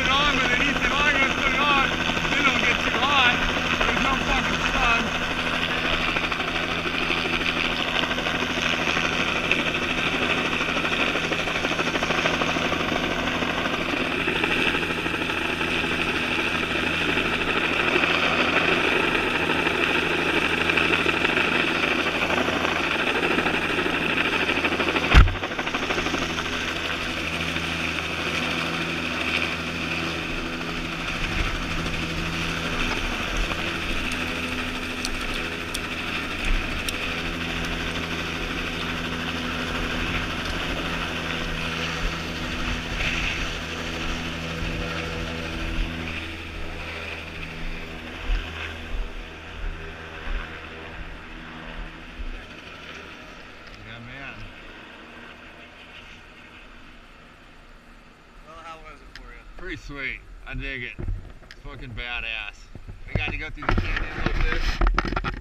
it on Pretty sweet. I dig it. Fucking badass. I got to go through the canyon like this.